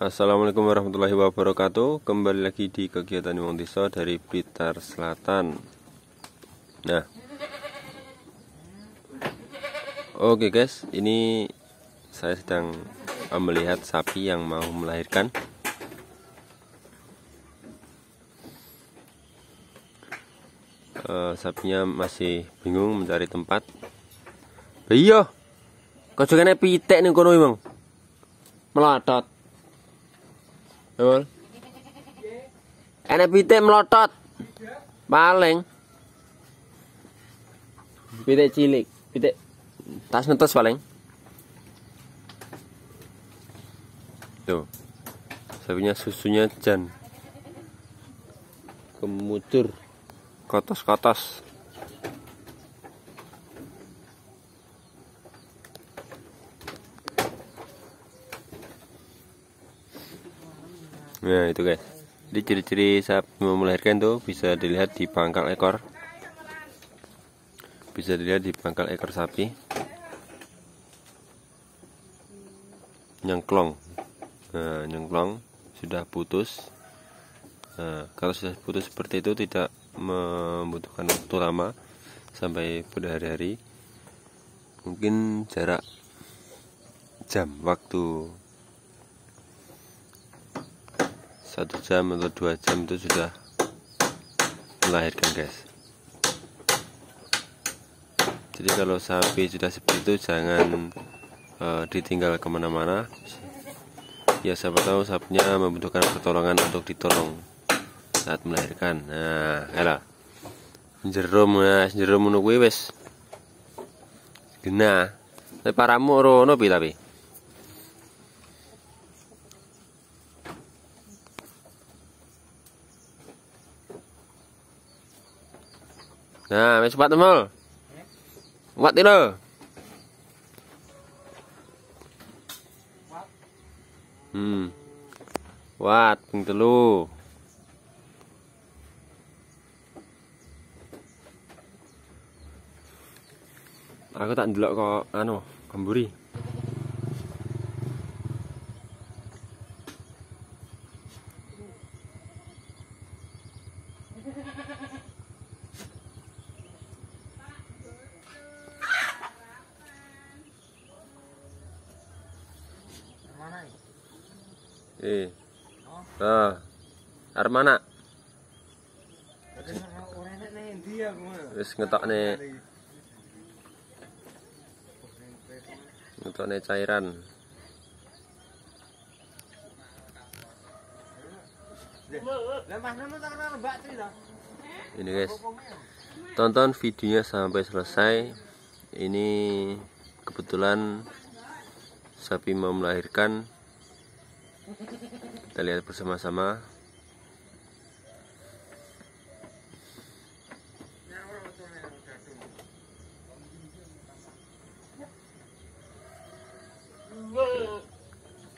Assalamualaikum warahmatullahi wabarakatuh. Kembali lagi di kegiatan Wong Desa dari Blitar Selatan. Nah. Oke guys. Ini saya sedang melihat sapi yang mau melahirkan. Uh, Sapinya masih bingung mencari tempat. Iya. Kau juga pitek nih kono Melatot Betul. Enak pitik melotot. Paling. Pitik cilik, pitik tas netes paling. Tuh. Sapinya susunya jan. Kemucur. Kotos-kotos. Nah itu guys Jadi ciri-ciri saat mau melahirkan tuh bisa dilihat di pangkal ekor. Bisa dilihat di pangkal ekor sapi. Nyengklong. Nah nyengklong sudah putus. Nah kalau sudah putus seperti itu tidak membutuhkan waktu lama Sampai berhari-hari. Mungkin jarak jam waktu satu jam atau dua jam itu sudah melahirkan guys. Jadi kalau sapi sudah seperti itu jangan uh, ditinggal ke mana-mana. Ya siapa tahu sapinya membutuhkan pertolongan untuk ditolong saat melahirkan. Nah elah jerum ya jerum menunggu wes gena. Tapi paramu rono tapi Nah, wis cepat temul. Wat itu. Hmm. Wat ping telu. Aku tak ndelok kok anu, kamburi. Eh. Ah. Arep mana? Wis ngetokne. Ngetokne cairan. Ini guys. Tonton videonya sampai selesai. Ini kebetulan sapi mau melahirkan kita lihat bersama-sama.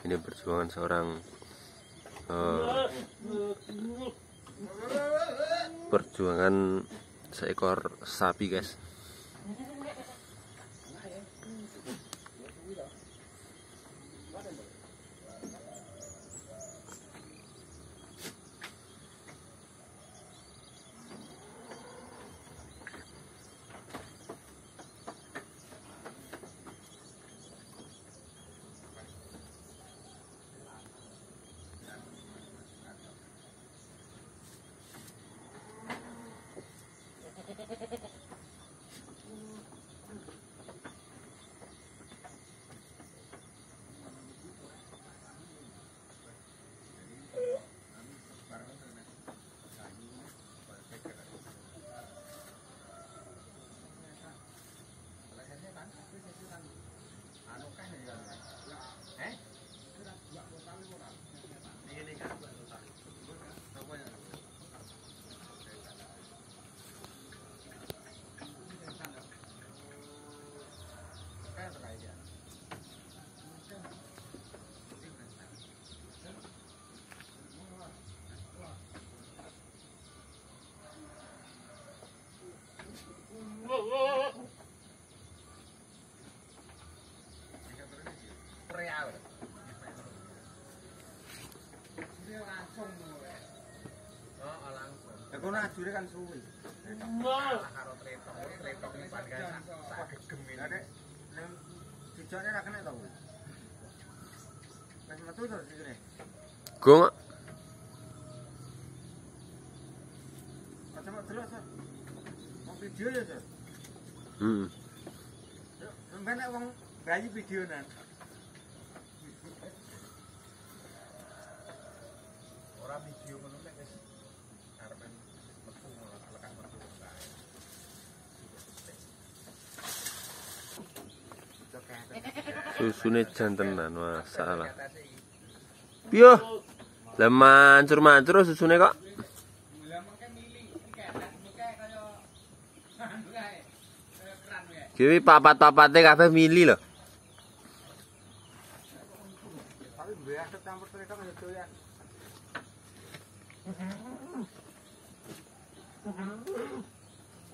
Ini perjuangan seorang uh, perjuangan seekor sapi guys ajure kan suwi. Karo tretok, tretok iki sak gegem iki. Nek ning dijone ra kena to kuwi. Wis metu to. Gong delok, Sir. Mau video ya, Sir. Hmm. Sampai nek wong bayi videonan. Ora video ngono Susune jantenan masalah. Piye? Lah mancur-mancur susune kok. Kiwi papat-papate kabeh mili lho.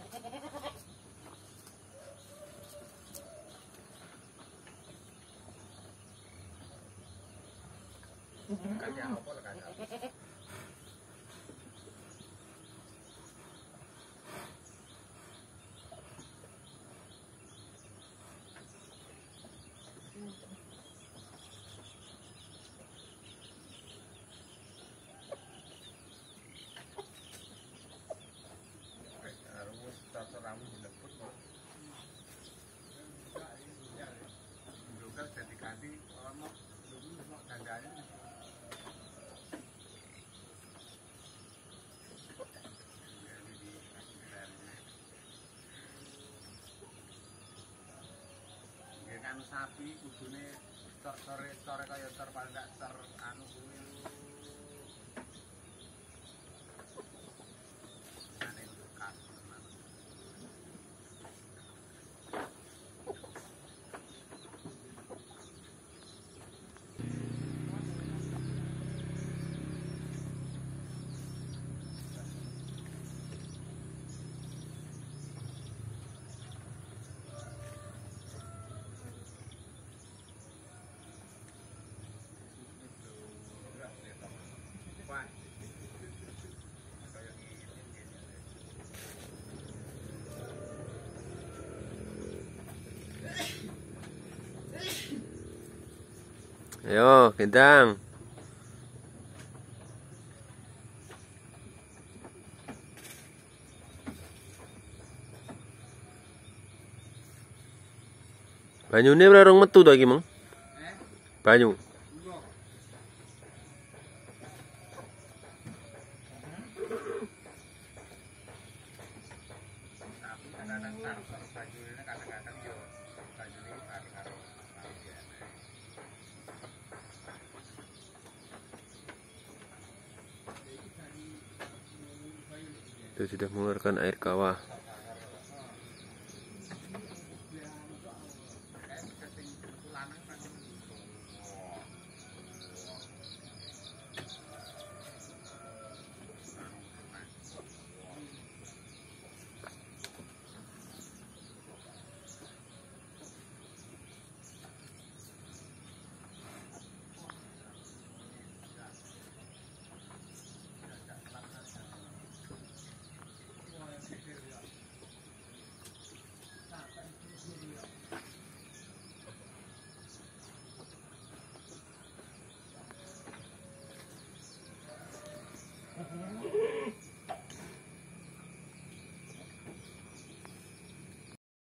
Tapi Ini apa, 觉 anu sapi kudune cor-core cor kaya cor paling gak cor anu kuwi. Ayo, gendang. Banyune ora rong metu to iki, Mang? Banyu. Sudah mengeluarkan air kawah.